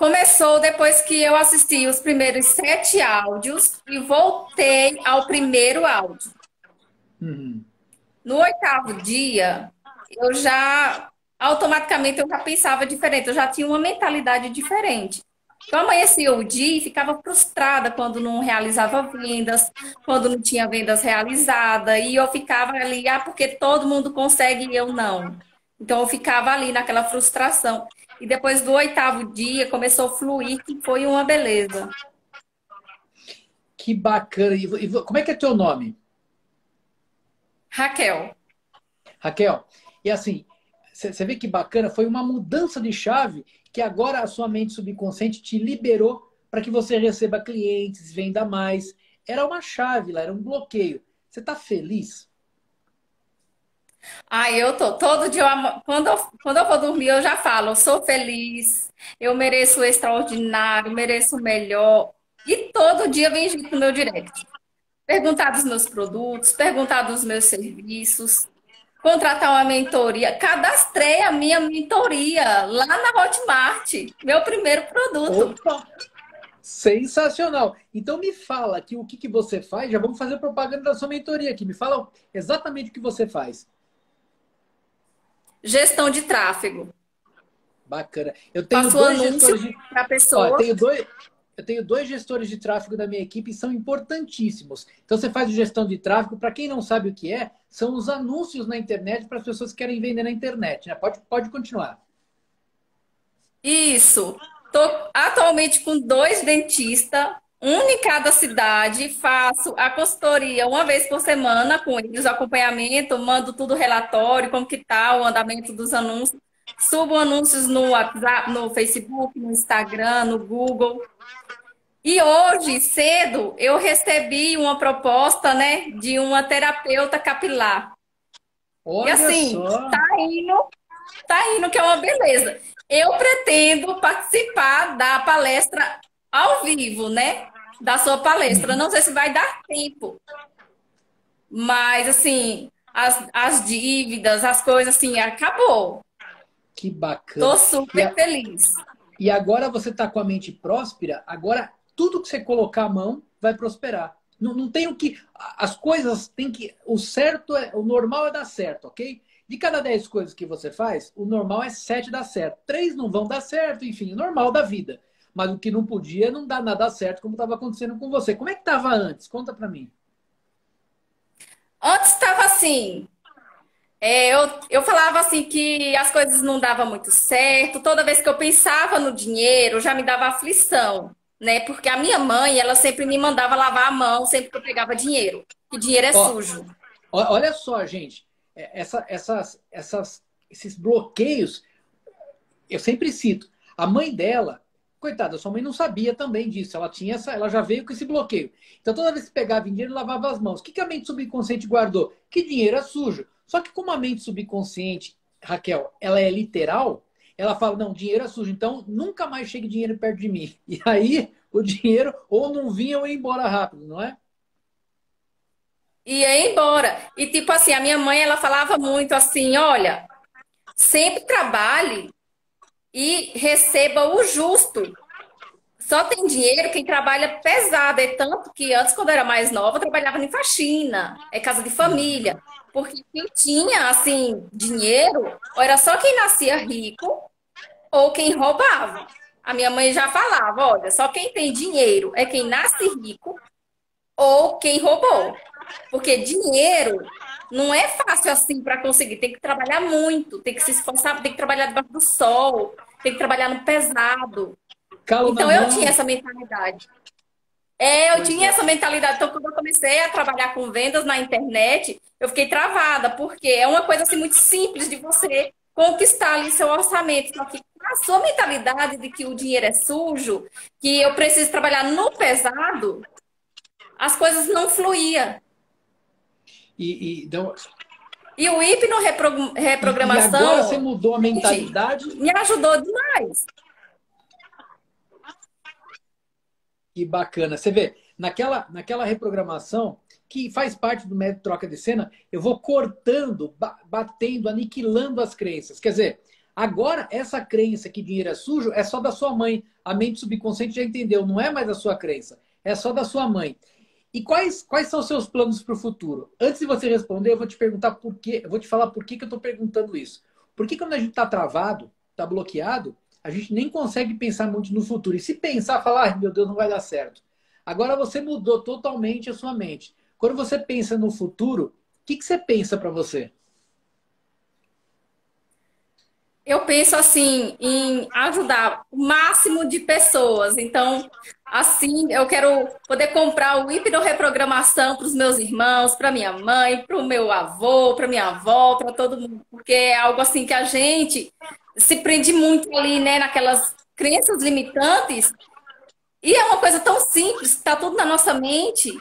Começou depois que eu assisti os primeiros sete áudios e voltei ao primeiro áudio. Uhum. No oitavo dia, eu já automaticamente eu já pensava diferente, eu já tinha uma mentalidade diferente. Eu amanhecia o dia e ficava frustrada quando não realizava vendas, quando não tinha vendas realizadas, e eu ficava ali, ah, porque todo mundo consegue e eu não. Então eu ficava ali naquela frustração. E depois do oitavo dia começou a fluir, que foi uma beleza. Que bacana. E como é que é teu nome? Raquel. Raquel, e assim, você vê que bacana, foi uma mudança de chave que agora a sua mente subconsciente te liberou para que você receba clientes, venda mais. Era uma chave lá, era um bloqueio. Você está feliz? Ah, eu tô. Todo dia, eu, quando, eu, quando eu vou dormir, eu já falo, eu sou feliz, eu mereço o extraordinário, mereço o melhor. E todo dia vem gente no meu direct. Perguntar dos meus produtos, perguntar dos meus serviços, contratar uma mentoria. Cadastrei a minha mentoria lá na Hotmart, meu primeiro produto. Opa! Sensacional! Então me fala aqui o que, que você faz. Já vamos fazer propaganda da sua mentoria aqui. Me fala exatamente o que você faz. Gestão de tráfego. Bacana. Eu tenho dois anúncio de... para pessoa. Ó, tenho dois, eu tenho dois gestores de tráfego da minha equipe e são importantíssimos. Então você faz gestão de tráfego, para quem não sabe o que é, são os anúncios na internet para as pessoas que querem vender na internet. Né? Pode, pode continuar. Isso. Estou atualmente com dois dentistas, em cada cidade, faço a consultoria uma vez por semana com eles, acompanhamento, mando tudo relatório, como que tá o andamento dos anúncios. Subo anúncios no WhatsApp, no Facebook, no Instagram, no Google. E hoje, cedo, eu recebi uma proposta, né, de uma terapeuta capilar. Olha e assim, só. tá indo, tá indo que é uma beleza. Eu pretendo participar da palestra ao vivo, né? Da sua palestra. Não sei se vai dar tempo. Mas, assim, as, as dívidas, as coisas, assim, acabou. Que bacana. Tô super e feliz. E agora você está com a mente próspera, agora tudo que você colocar a mão vai prosperar. Não, não tem o que. As coisas tem que. O certo é. O normal é dar certo, ok? De cada 10 coisas que você faz, o normal é 7 dar certo. Três não vão dar certo, enfim, normal da vida. Mas o que não podia não dá nada certo, como estava acontecendo com você. Como é que estava antes? Conta para mim. Antes estava assim, é, eu, eu falava assim que as coisas não davam muito certo. Toda vez que eu pensava no dinheiro, já me dava aflição, né? Porque a minha mãe, ela sempre me mandava lavar a mão sempre que eu pegava dinheiro. Que dinheiro é Ó, sujo. Olha só, gente, é, essa, essas, essas, esses bloqueios, eu sempre cito. A mãe dela, coitada, sua mãe não sabia também disso. Ela tinha essa, ela já veio com esse bloqueio. Então toda vez que pegava dinheiro, lavava as mãos. O que, que a mente subconsciente guardou? Que dinheiro é sujo. Só que como a mente subconsciente, Raquel, ela é literal, ela fala, não, dinheiro é sujo, então nunca mais chegue dinheiro perto de mim. E aí o dinheiro ou não vinha ou ia embora rápido, não é? Ia embora. E tipo assim, a minha mãe, ela falava muito assim, olha, sempre trabalhe e receba o justo. Só tem dinheiro quem trabalha pesado. É tanto que antes, quando eu era mais nova, eu trabalhava em faxina, é casa de família. Porque quem tinha, assim, dinheiro, era só quem nascia rico ou quem roubava. A minha mãe já falava, olha, só quem tem dinheiro é quem nasce rico ou quem roubou. Porque dinheiro não é fácil assim para conseguir. Tem que trabalhar muito, tem que se esforçar, tem que trabalhar debaixo do sol, tem que trabalhar no pesado. Calo então eu tinha essa mentalidade. É, eu Pois tinha é. essa mentalidade. Então, quando eu comecei a trabalhar com vendas na internet, eu fiquei travada, porque é uma coisa assim muito simples de você conquistar ali seu orçamento. Só que a sua mentalidade de que o dinheiro é sujo, que eu preciso trabalhar no pesado, as coisas não fluíam. E, e, então, E o hipno repro- e reprogramação agora você mudou a mentalidade me ajudou demais. Que bacana. Você vê, naquela, naquela reprogramação, que faz parte do método troca de cena, eu vou cortando, ba- batendo, aniquilando as crenças. Quer dizer, Agora, essa crença que dinheiro é sujo é só da sua mãe. A mente subconsciente já entendeu, não é mais a sua crença, é só da sua mãe. E quais, quais são os seus planos para o futuro? Antes de você responder, eu vou te perguntar por quê, eu vou te falar por que, que eu estou perguntando isso. Porque quando a gente está travado, está bloqueado, a gente nem consegue pensar muito no futuro. E se pensar, falar, ai meu Deus, não vai dar certo. Agora você mudou totalmente a sua mente. Quando você pensa no futuro, o que, que você pensa para você? Eu penso assim em ajudar o máximo de pessoas. Então, assim, eu quero poder comprar o hipnoreprogramação para os meus irmãos, para minha mãe, para o meu avô, para minha avó, para todo mundo, porque é algo assim que a gente se prende muito ali, né, naquelas crenças limitantes. E é uma coisa tão simples, está tudo na nossa mente,